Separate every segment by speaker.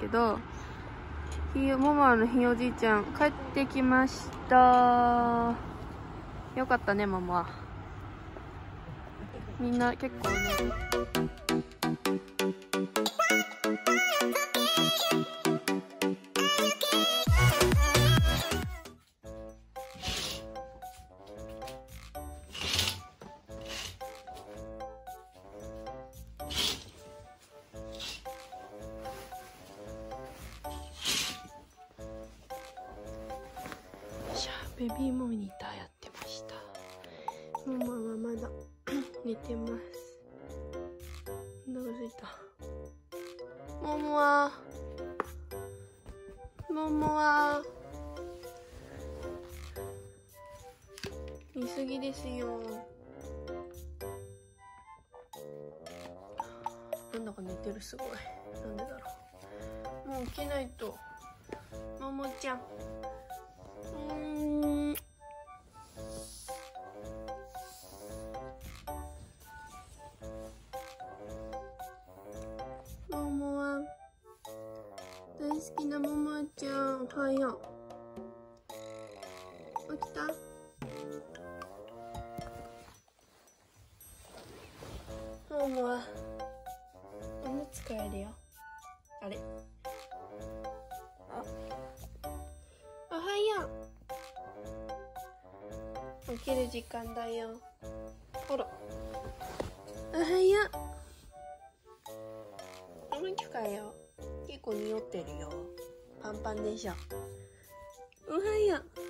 Speaker 1: けどひよもものひいおじいちゃん帰ってきました。よかったねママみんな結構ね。ベビーモニターやってました。ママはまだ。寝てます。お腹すいた。ももはももは見すぎですよ。なんだか寝てるすごい。なんでだろう。もう起きないと。ももちゃん好きなももちゃんおはよう。起きた？ももはおむつ替えるよ。あれ？おはよう起きる時間だよ。ほら。おはようおむつ替えよう。結構匂ってるよ。パンパンでしょ。おはよう。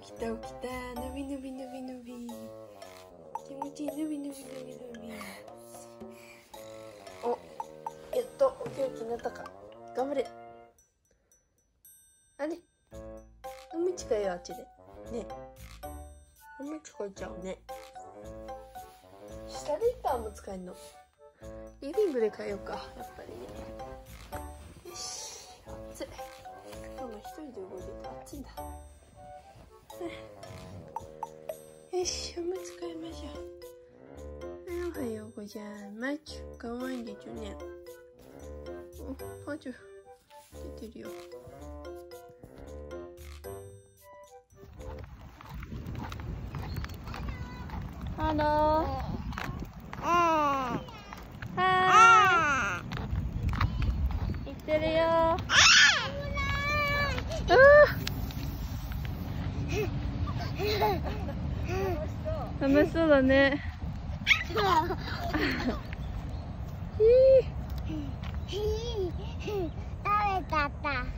Speaker 1: 起きた起きた。のびのびのびのび。気持ちいい。のびのびのびのび。お、やっと起きる気になったか。頑張れ。あれおむつ替えよあっちで。ねおむつ替えちゃうね。下でいったらおむつ替えんの。リビングで替えようか。やっぱりね。よし。暑い。ママ一人で動いてて暑いんだ。よし、おむつ替えましょう。おはようございます。かわいいでちょね。お、パンチュ。出てるよ。 Hello。はーい。行ってるよ。あー楽しそうだね。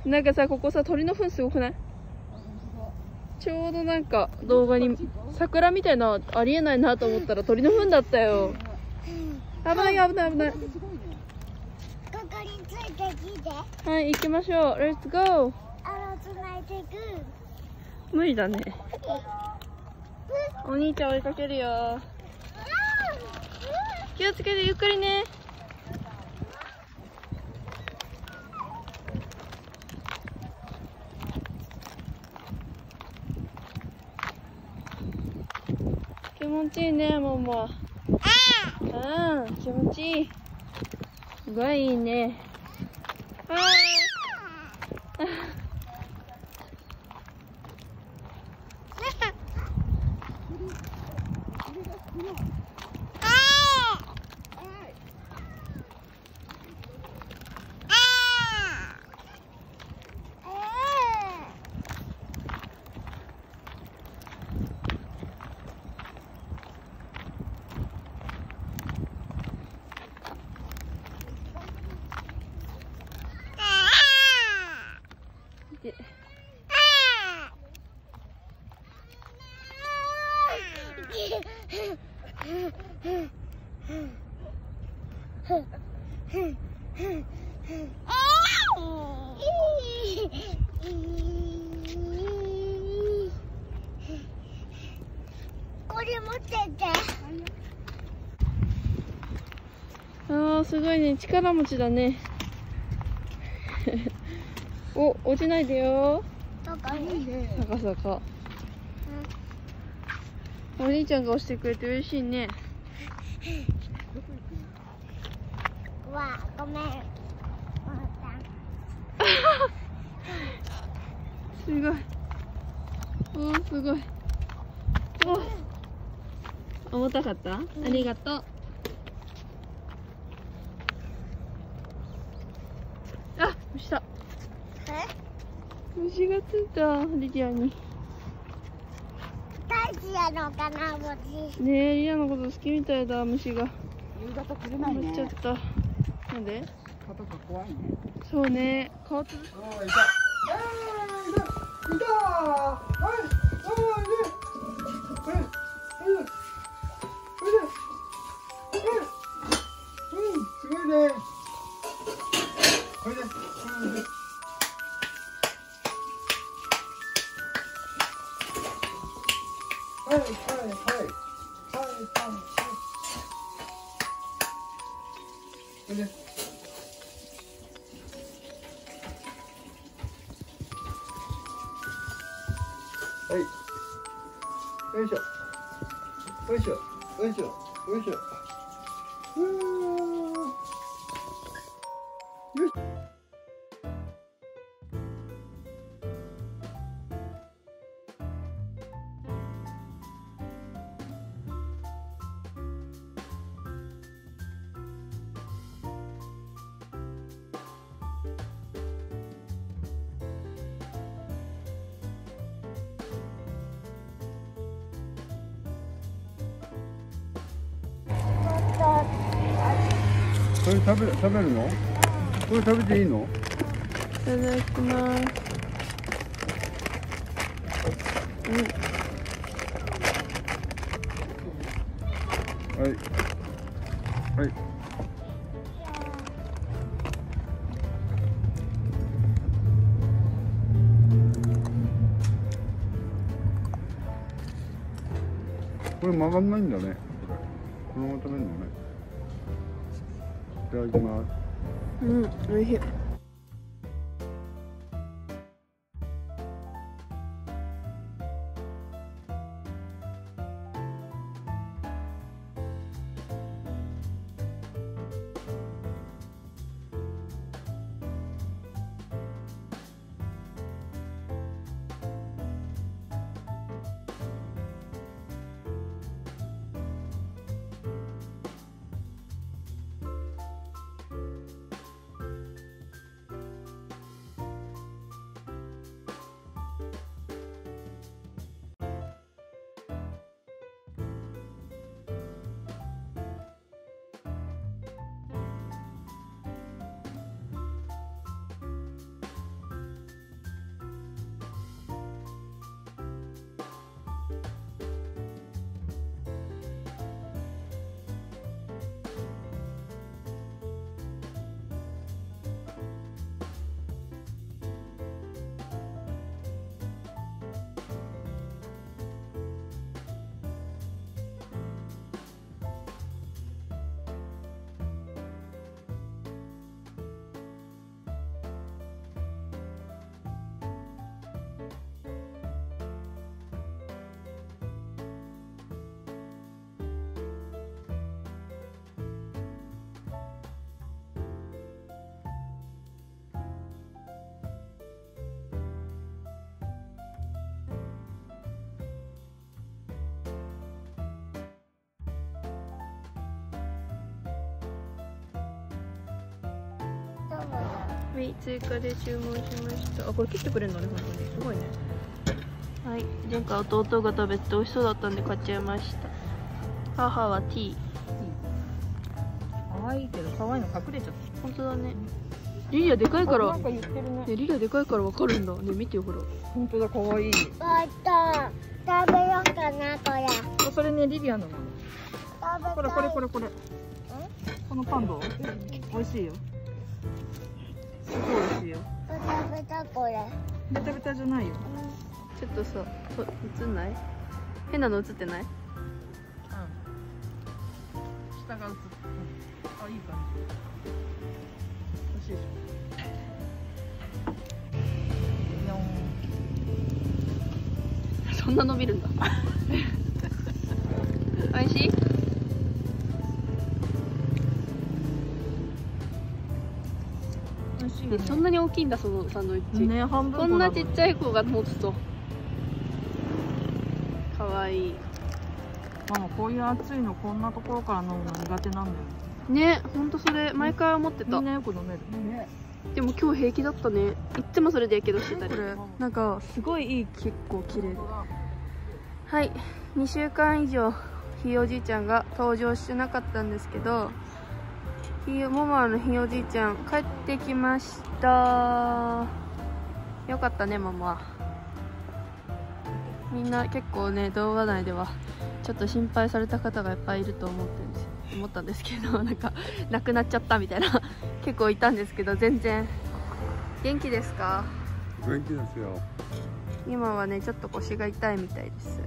Speaker 1: なんかさ、ここさ、鳥の糞すごくない？ちょうどなんか動画に桜みたいなのありえないなと思ったら鳥の糞だったよ。危ないよ危ない危ない。
Speaker 2: ここについてきて。
Speaker 1: はい、行きましょう。レッツゴー。
Speaker 2: あのつないでく。
Speaker 1: 無理だね。お兄ちゃん追いかけるよ。気をつけてゆっくりね。気持ちいいね、もも。うん、気持ちいい。すごいいいね。あーで
Speaker 2: これ持ってて。
Speaker 1: あーすごいね。力持ちだね。お落ちないでよ。
Speaker 2: どこに
Speaker 1: 逆さかお兄ちゃんが押してくれて嬉しいね。
Speaker 2: わごめん。
Speaker 1: すごい。おーすごい。お重たかった、ありがとう。あ虫だ
Speaker 2: え
Speaker 1: 虫がついたリリアに。
Speaker 2: 大事やのかなもち
Speaker 1: ねえリリアのこと好きみたいだ虫が。
Speaker 3: 夕方来れないね。
Speaker 1: めっちゃった。なんで？
Speaker 3: 肩が怖いね。
Speaker 1: そうね。顔つ
Speaker 3: ああいたはい。よいしょ。よいしょ。よいしょ。よいしょ。ふーこれ食べ食べるの？これ食べていいの？
Speaker 1: いただきます
Speaker 3: はい。はい。これ曲がんないんだね。これこのまま食べるのね。いただきます。
Speaker 1: うんおいしいはい。追加で注文しました。あこれ切ってくれるのね本当に。すごいね。はい。前回弟が食べて美味しそうだったんで買っちゃいました。母は T
Speaker 3: 可愛いけど可愛いの隠れちゃっ
Speaker 1: 本当だね。リリアでかい
Speaker 3: た。
Speaker 1: から。
Speaker 3: なんか言ってるね。
Speaker 1: ねリリアでかいからわかるんだ。ね見てよほら。
Speaker 3: 本当だ可愛い。
Speaker 2: おっと食べようかなこれ。
Speaker 3: それねリリアのなの。
Speaker 2: 食べたい。
Speaker 3: これこれこれこれ。このパンどう？美味しいよ。すごい美味しいよ。
Speaker 2: 食べたこれ。
Speaker 3: ね
Speaker 4: ベタベタじゃないよ。
Speaker 1: ちょっとさと映んない？変なの映ってない？
Speaker 4: 下が映って。あいい感じ。欲しいでしょ。
Speaker 1: そんな伸びるんだ。
Speaker 4: 美味しい？
Speaker 1: えそんなに大きいんだそのサンドイッチ、
Speaker 4: ね半分
Speaker 1: こん。なちっちゃ
Speaker 4: い
Speaker 1: い子が持つと。かわいい。
Speaker 4: あのこういう暑いのこんなところから飲むの苦手なんだよ。
Speaker 1: ねほんとそれ毎回思ってた。
Speaker 4: みんなよく飲める。
Speaker 1: でも今日平気だったね。いっつもそれでやけどしてたり。なんかすごいいい結構綺麗。ではい。2週間以上ひいおじいちゃんが登場してなかったんですけどひいもものひいおじいちゃん帰ってきました。よかったねママみんな結構ね動画内ではちょっと心配された方がいっぱいいると思ってんです思ったんですけど なんか亡くなっちゃったみたいな。結構いたんですけど全然。元気ですか？
Speaker 3: 元気ですよ。
Speaker 1: 今はねちょっと腰が痛いみたいです。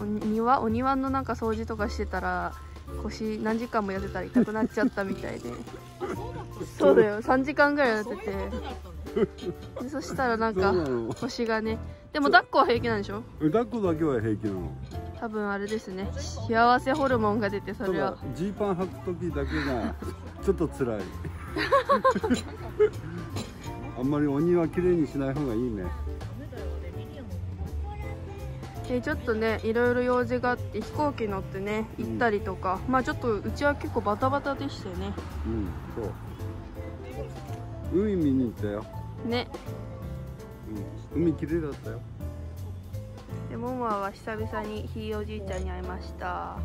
Speaker 1: お庭お庭のなんか掃除とかしてたら腰何時間もやってたら痛くなっちゃったみたいで。そうだよ。3時間ぐらいやってて。でそしたらなんか腰がねでも抱っこは平気なんでしょ？
Speaker 3: 抱っこだけは平気なの。
Speaker 1: 多分あれですね。幸せホルモンが出てそれは。
Speaker 3: ジーパン履く時だけがちょっと辛い。あんまりお庭きれいにしない方がいいね
Speaker 1: えちょっとねいろいろ用事があって飛行機乗ってね行ったりとか、まあちょっとうちは結構バタバタでしたよね。
Speaker 3: うんそう。海見に行ったよ、
Speaker 1: ね。
Speaker 3: うん、海きれいだったよ。
Speaker 1: でももは久々にひいおじいちゃんに会いました。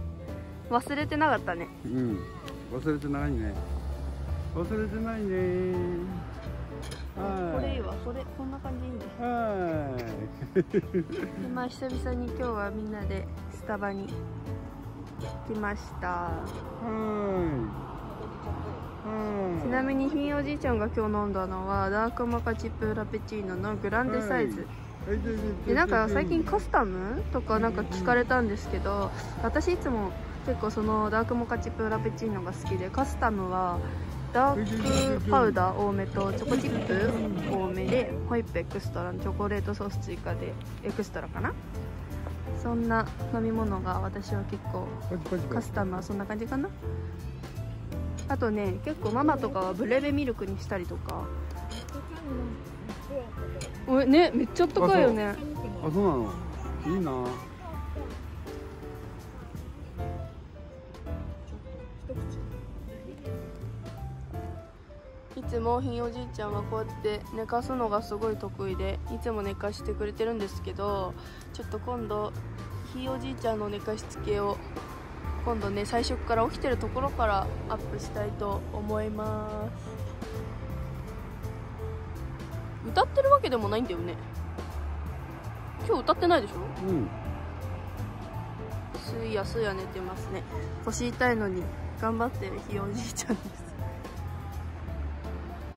Speaker 1: 忘れてなかったね。
Speaker 3: うん。忘れてないね。忘れてないね。はい
Speaker 1: これいいわこれこんな感じいいね。
Speaker 3: はい
Speaker 1: でまあ久々に今日はみんなでスタバに来ました。
Speaker 3: はい
Speaker 1: ちなみにひいおじいちゃんが今日飲んだのはダークモカチップラペチーノのグランデサイズ、でなんか最近カスタムとかなんか聞かれたんですけど私いつも結構そのダークモカチップラペチーノが好きでカスタムはダークパウダー多めとチョコチップ多めでホイップエクストラのチョコレートソース追加でエクストラかな？そんな飲み物が私は結構カスタムはそんな感じかな？あとね結構ママとかはブレベミルクにしたりとか。おいねめっちゃ高いよね。
Speaker 3: あそうなの。いいな
Speaker 1: つもひいおじいちゃんはこうやって寝かすのがすごい得意でいつも寝かしてくれてるんですけどちょっと今度ひいおじいちゃんの寝かしつけを今度ね最初から起きてるところからアップしたいと思います。歌ってるわけでもないんだよね。今日歌ってないでしょ？
Speaker 3: うん。
Speaker 1: すいやすいや寝てますね。腰痛いのに頑張ってるひいおじいちゃんです